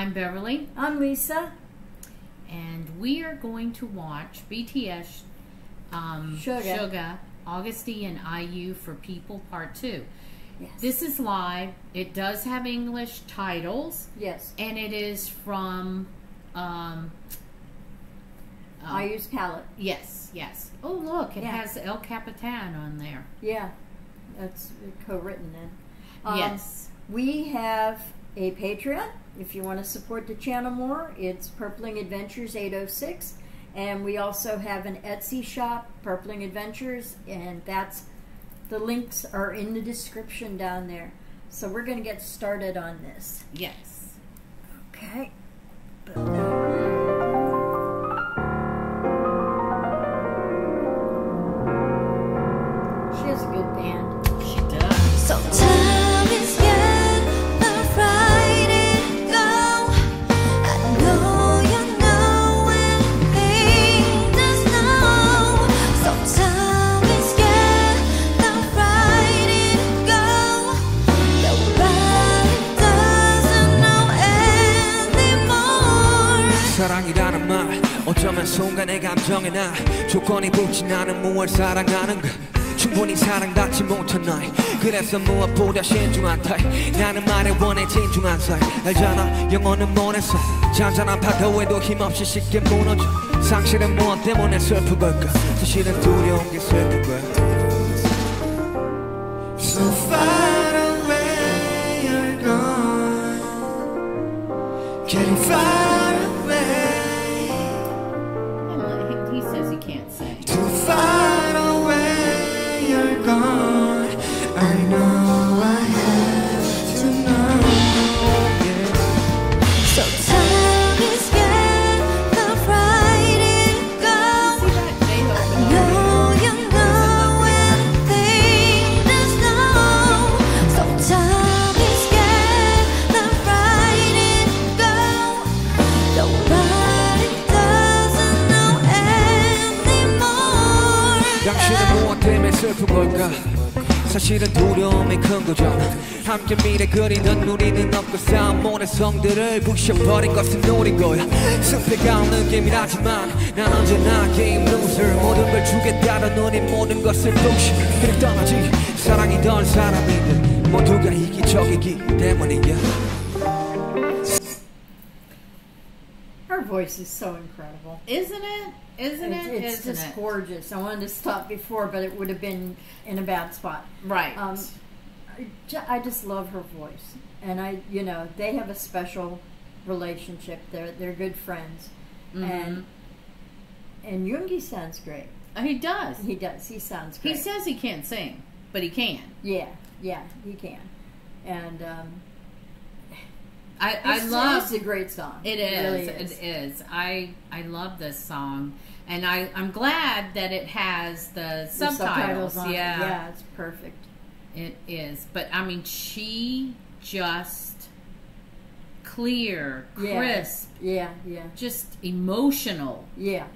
I'm Beverly, I'm Lisa. and we are going to watch BTS um, Sugar. Suga, Agust D, and IU for People Part 2. Yes. This is live. It does have English titles, yes. and it is from. Um, um, IU's Palette. Yes, yes. Oh, look, it Yeah. has El Capitxn on there. Yeah. That's co-written then. Um, yes. We have a Patreon. If you want to support the channel more, it's Purpling Adventures 806. And we also have an Etsy shop, Purpling Adventures, and that's the links are in the description down there. So we're going to get started on this. Yes. Okay. She 어쩌면 순간의 감정에 나 조건이 붙진 않은 무얼 사랑하는가 충분히 사랑받지 못한 나이 그래서 무엇보다 신중한 타입 나는 말에 원해 진중한 사이 알잖아 영혼은 모래서 잔잔한 파도에도 힘없이 쉽게 무너져. 상실은 무엇 때문에 슬픈 걸까? 사실은 두려운 게 슬픈 거야. So far away you're gone. Getting far 당신은 무엇 때문에 슬픈 걸까? 사실은 두려움이 큰 거잖아 함께 미래 그리던 우리는 없고 쌓은 모래성들을 부셔버린 것은 노린 거야. 숲에 가는 게임이라지만 난 언제나 게임 루ser 모든 걸 주겠다던 우린 모든 것을 부시 그냥 떠나지. 사랑이던 사람이들 모두가 이기적이기 때문이야 voice is so incredible. Isn't it? Isn't it? it's Isn't just it? gorgeous. I wanted to stop before, but it would have been in a bad spot. Right. Um, I just love her voice, and I, you know, they have a special relationship. They're they're good friends, and and Yoongi sounds great. Uh, he does. He does. He sounds great. He says he can't sing, but he can. yeah, yeah, he can. And um, I, I love It's a great song. It is. really It is. I I love this song, and I I'm glad that it has the The subtitles. on it. yeah, yeah, it's perfect. it is. But I mean, she just clear, crisp, Yeah, yeah, just emotional. yeah.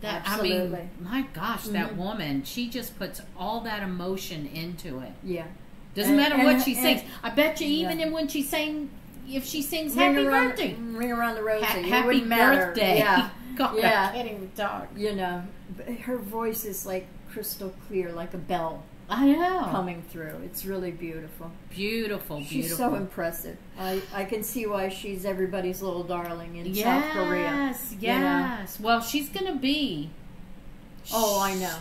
That Absolutely. I mean, my gosh, that Mhm. woman, she just puts all that emotion into it. Yeah. Doesn't And- matter and- what she sings. I bet you, even Yeah. in when she sang, if she sings Ring "Happy around, Birthday," Ring around the rosy. Ha- Happy wouldn't matter. Birthday. Yeah. God, Yeah. I can't even talk. you know, but her voice is like crystal clear, like a bell I know. coming through. It's really beautiful. Beautiful, beautiful. She's so impressive. I, I can see why she's everybody's little darling in yes, South Korea. you know. yes. Well, she's gonna be. Oh, I know.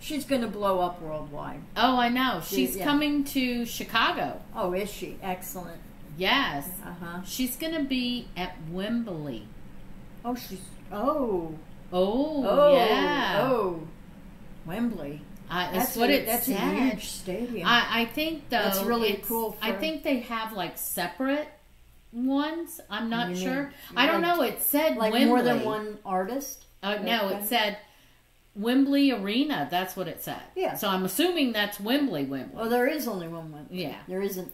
She's going to blow up worldwide. Oh, I know. She's yeah. coming to Chicago. Oh, is she? Excellent. Yes. Uh huh. She's gonna be at Wembley. Oh, she's. Oh. Oh, Oh. yeah. Oh. Wembley. Uh, that's, That's what a, it That's said. a huge stadium. I, I think though That's really cool I think they have like separate ones. I'm not sure. I don't like- know. It said like Wembley. more than one artist. Uh, no, it said Wembley Arena. That's what it said. Yeah. So I'm assuming that's Wembley. Wembley. Oh, there is only one Wembley. Yeah. There isn't.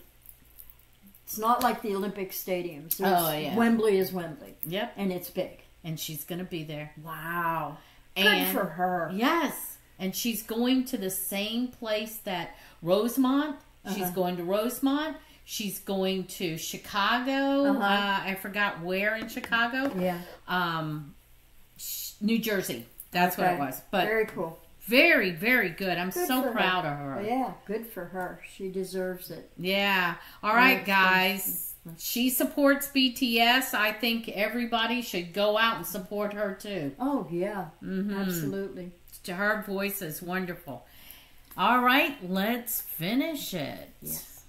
It's not like the Olympic stadiums. Oh, yeah. Wembley is Wembley, Yep. and it's big. And she's gonna be there. Wow. And Good for her. Yes. And she's going to the same place that Rosemont. She's Uh-huh. going to Rosemont. she's going to Chicago. Uh-huh. Uh, I forgot where in Chicago. Yeah. Um, sh- New Jersey. That's what it was. But very cool. Very, very good. I'm Good so for her. proud of her. Yeah, good for her. She deserves it. Yeah. All right, Right. guys. She supports BTS. I think everybody should go out and support her too. Oh yeah, Mhm. absolutely. Her voice is wonderful. All right, let's finish it. Yes.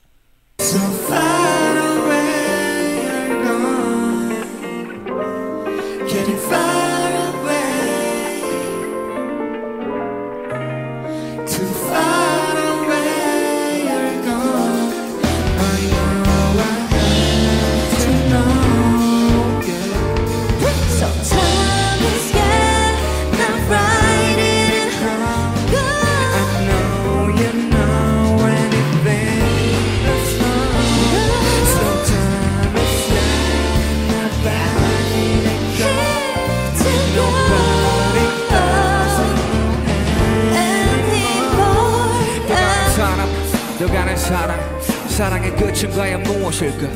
너가는 사람 사랑의 끝은 과연 무엇일까?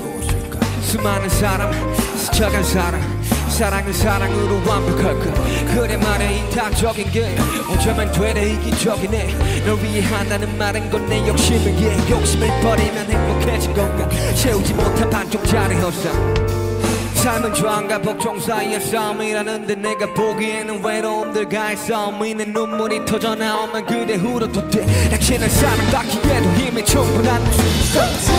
수많은 사람 스쳐간 사람 사랑은 사랑으로 완벽할까? 그래 말해 이타적인 게 어쩌면 되레 이기적이네. 널 위해 한다는 말은 건 내 욕심이기에 욕심을 버리면 행복해진 건가? 채우지 못한 반쪽짜리 허상 삶은 저항과 복종 사이의 싸움이라는데 내가 보기에는 외로움들과의 싸움이 내 눈물이 터져 나오면 그대 후로도 돼. 당신은 사랑받기에도 힘이 충분한 time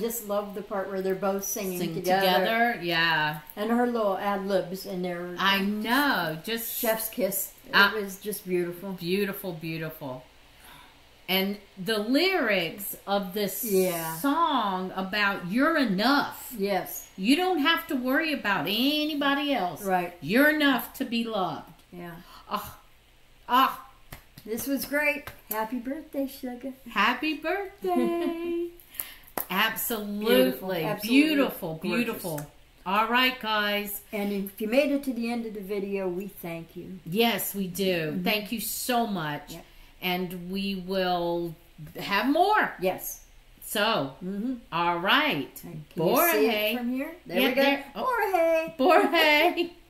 just love the part where they're both singing Sing together, together. Yeah. and her little ad libs in there. I know. Just Chef's kiss. It Ah. was just beautiful. beautiful, beautiful. And the lyrics of this Yeah. song about you're enough. Yes. You don't have to worry about anybody else. Right. You're enough to be loved. Yeah. Ah, ah, This was great. Happy birthday, sugar. happy birthday. Absolutely. Beautiful, absolutely Beautiful, beautiful. All right, guys. And if you made it to the end of the video, we thank you. Yes, we do. Thank you so much. Yep. And we will have more. Yes. So, Mm-hmm. all right. Can you see it from here? There Yeah, we go. there. Oh.